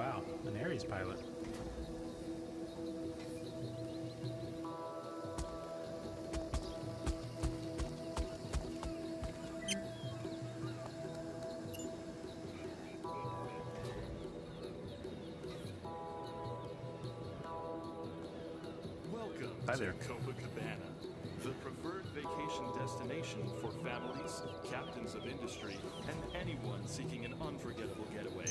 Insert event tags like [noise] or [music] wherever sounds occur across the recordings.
wow, an Ares pilot. Welcome Hi to there. Copacabana, the preferred vacation destination for families, captains of industry, and anyone seeking an unforgettable getaway.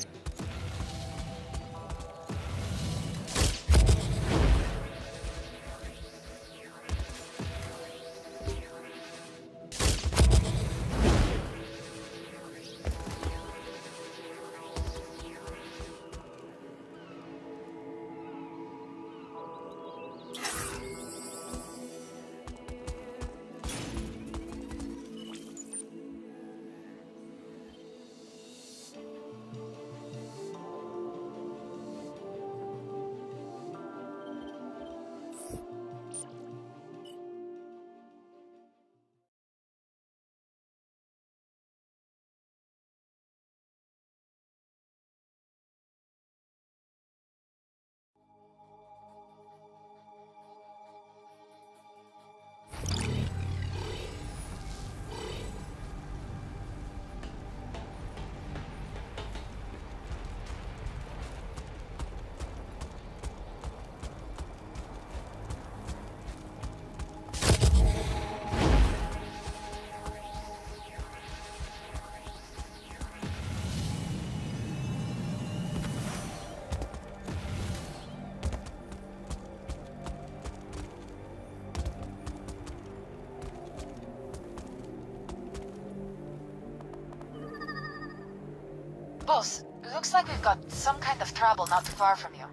Boss, looks like we've got some kind of trouble not too far from you.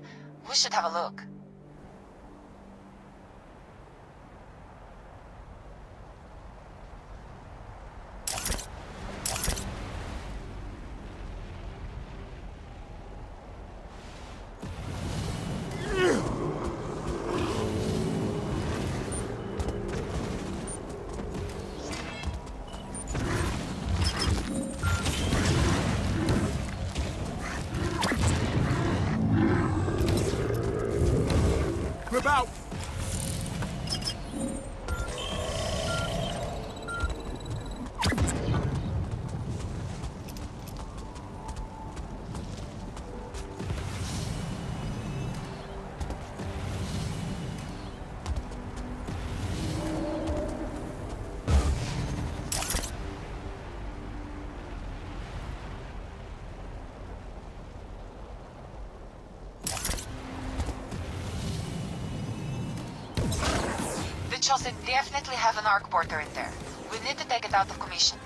We should have a look. Definitely have an arc porter in there. We need to take it out of commission.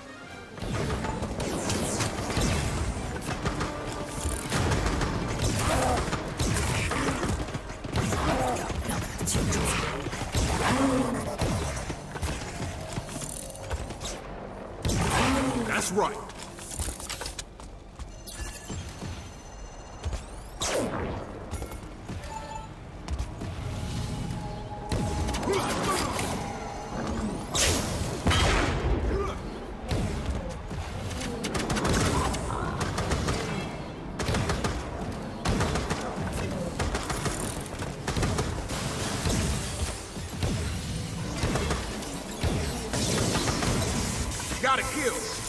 That's right. Got a kill.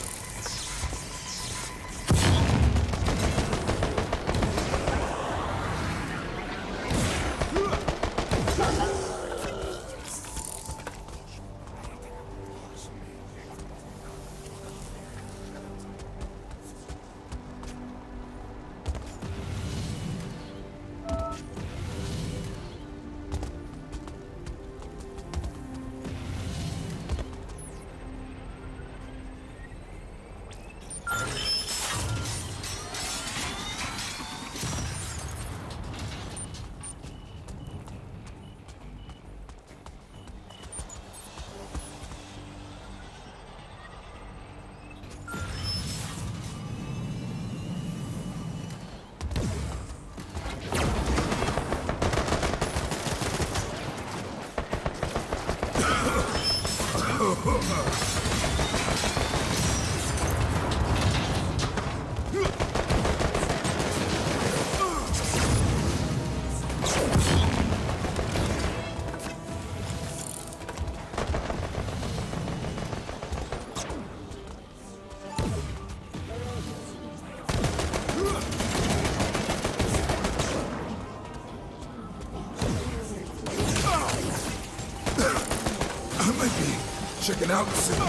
over. Checking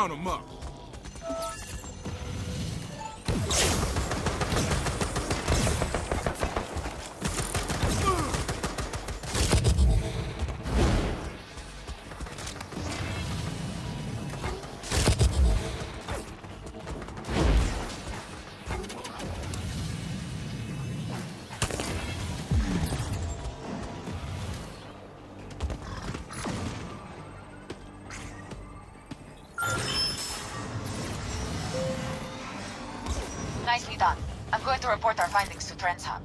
Count 'em up. I'm going to report our findings to Trans Hub.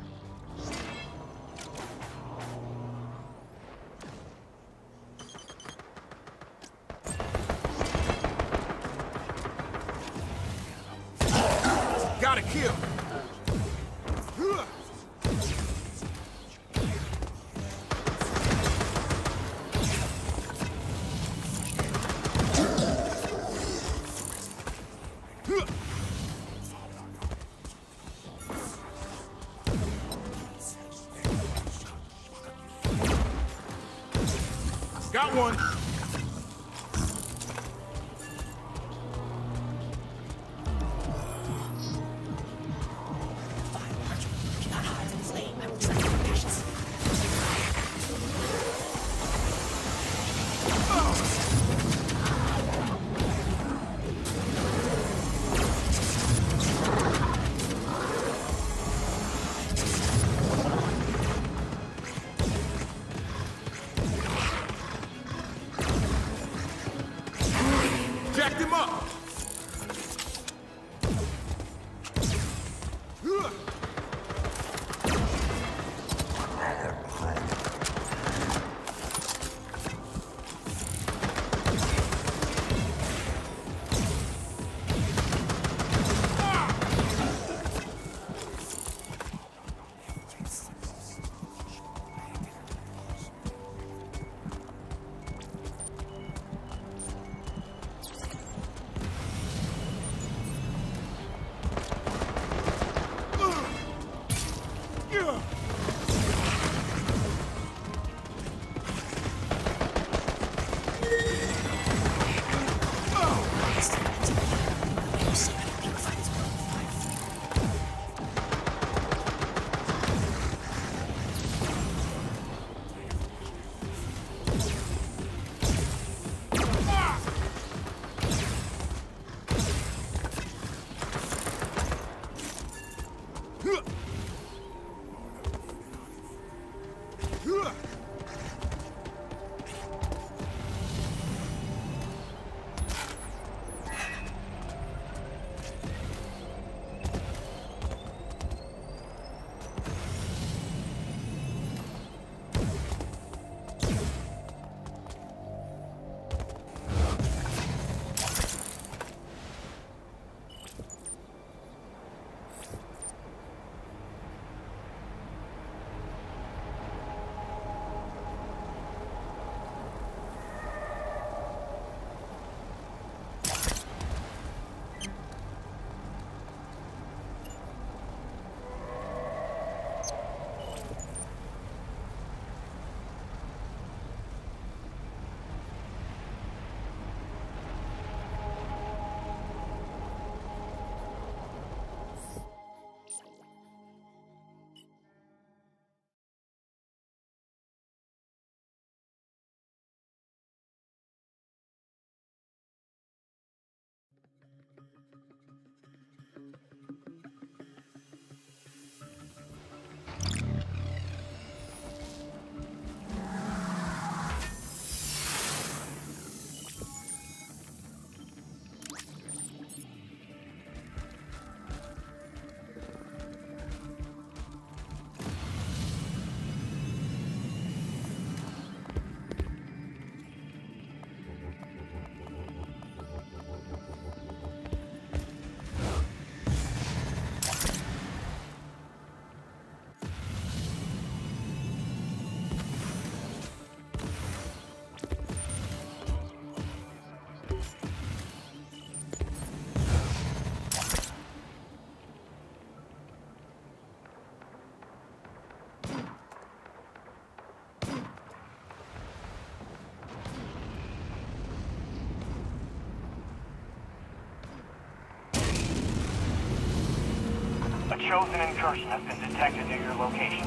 Chosen incursion has been detected near your location.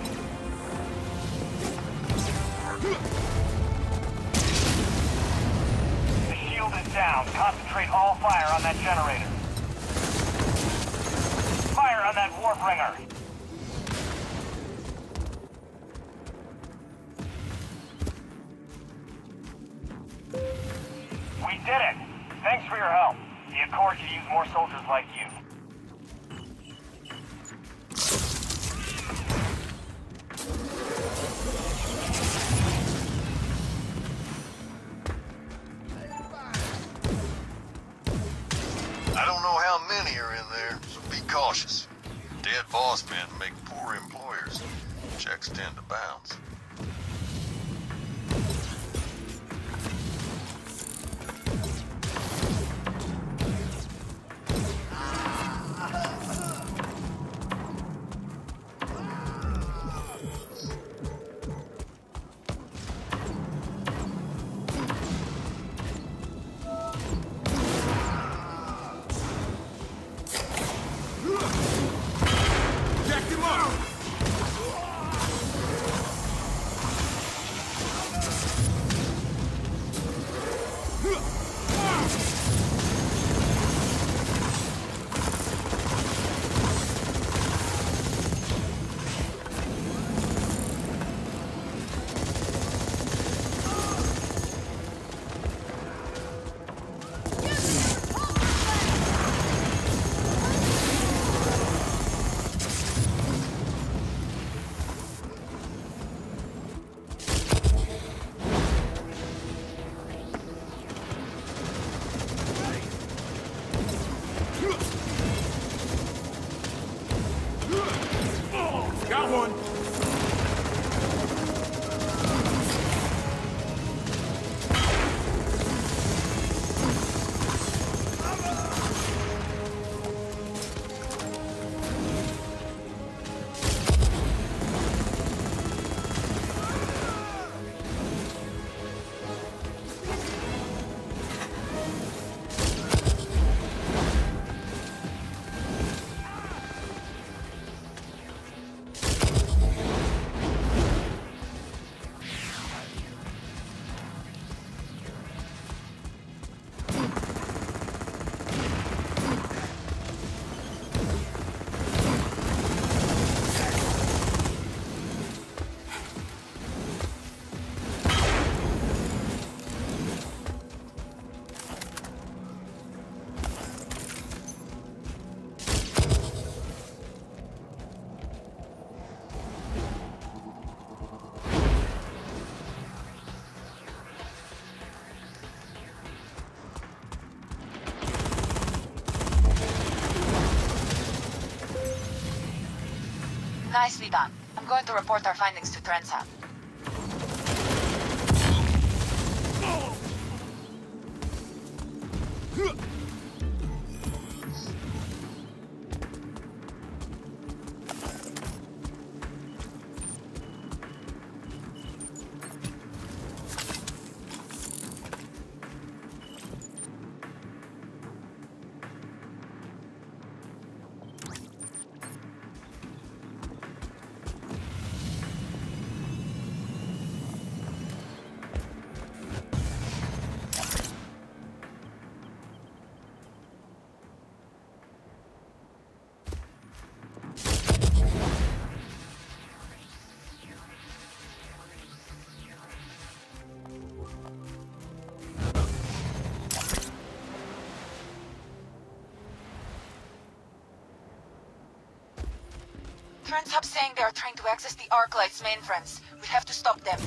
The shield is down. Concentrate all fire on that generator. Fire on that Warbringer. We did it! Thanks for your help. The Accord could use more soldiers like you. Cautious. Dead boss men make poor employers. Checks tend to bounce. Nicely done. I'm going to report our findings to Trans Hub. Trensap's saying they are trying to access the Arclight's mainframes. We have to stop them.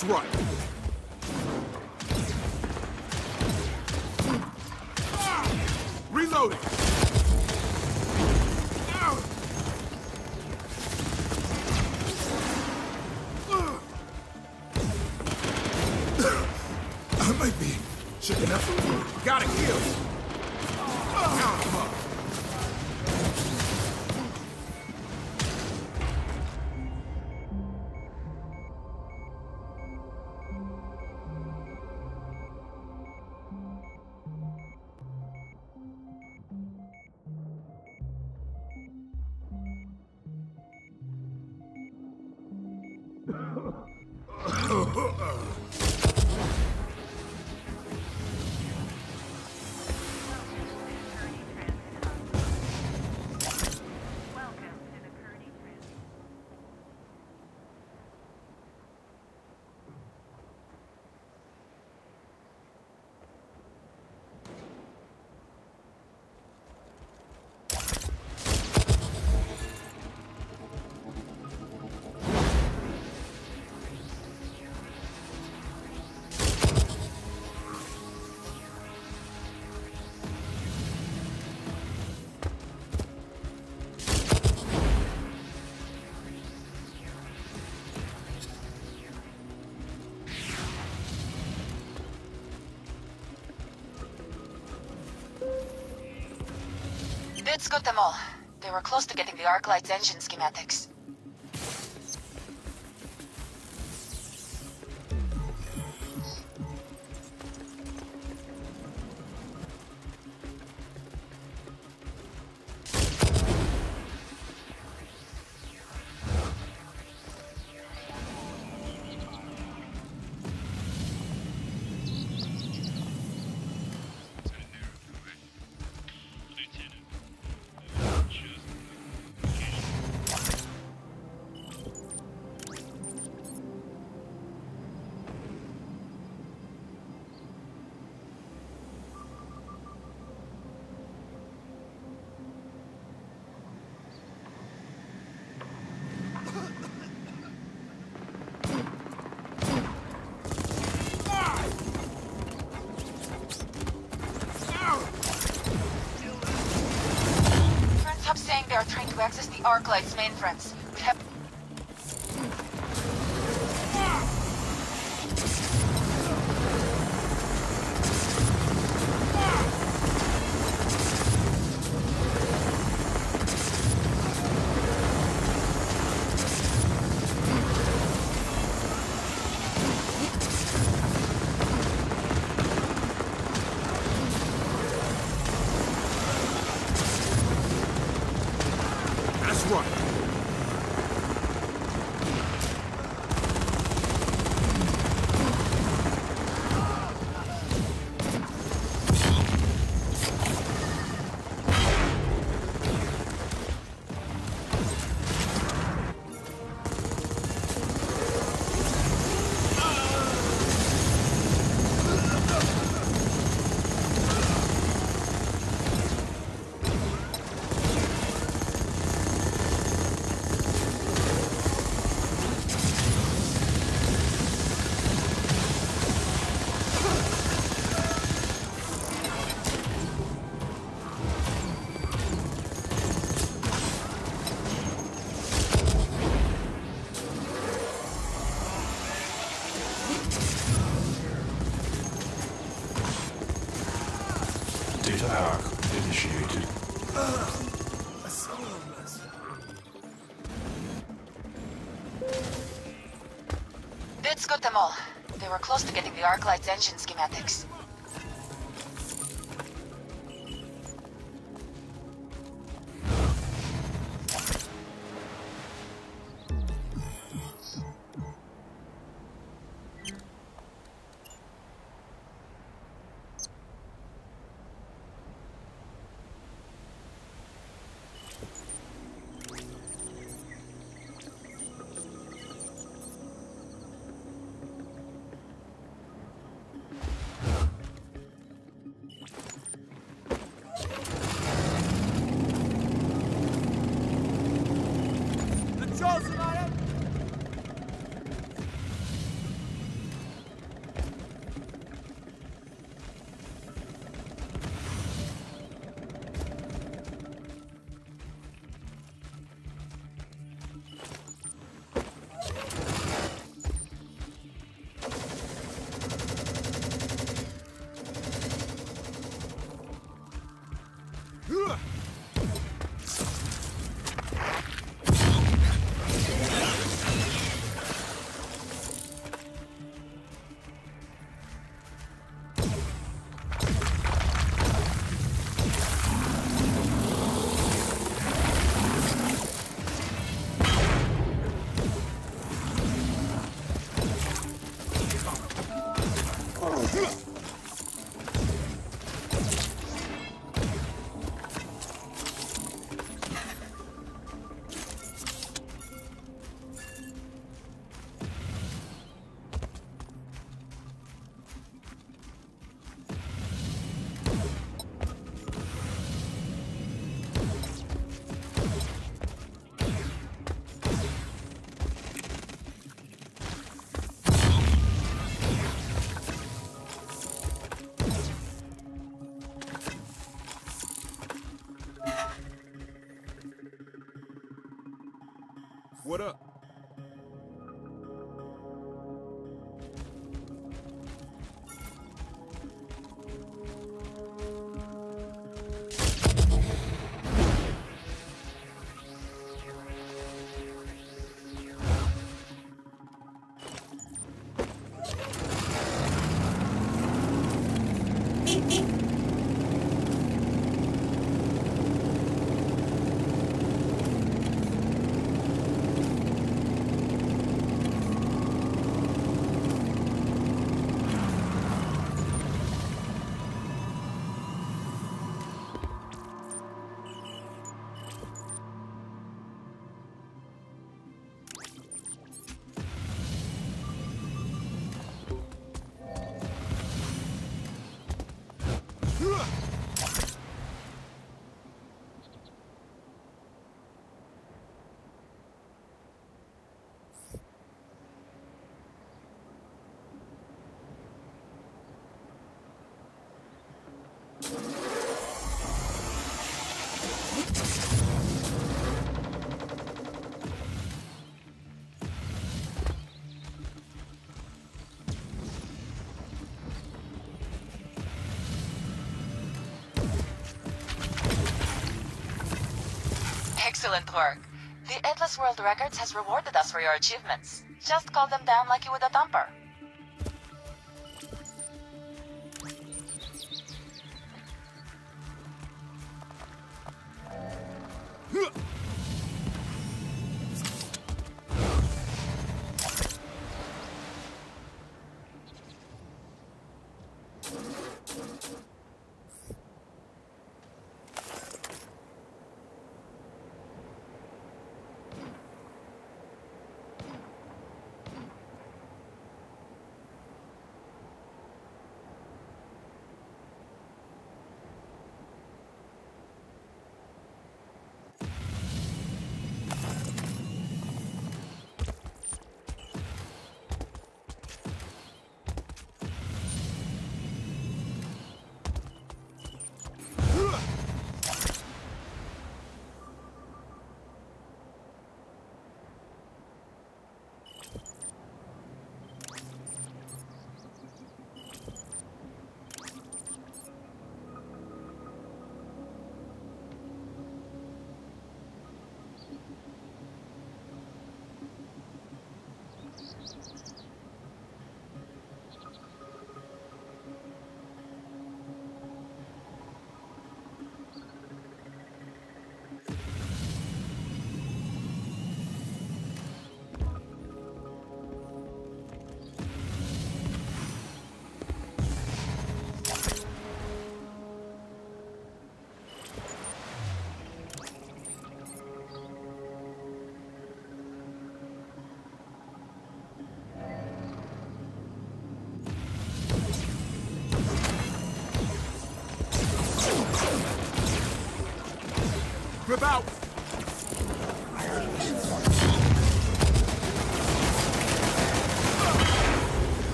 That's right. Oh. [laughs] Did scoot them all. They were close to getting the Arclight's engine schematics. Arclight's mainframes. The Arclight's engine schematics. Ugh! What up? Excellent work. The Endless World Records has rewarded us for your achievements. Just call them down like you would a thumper.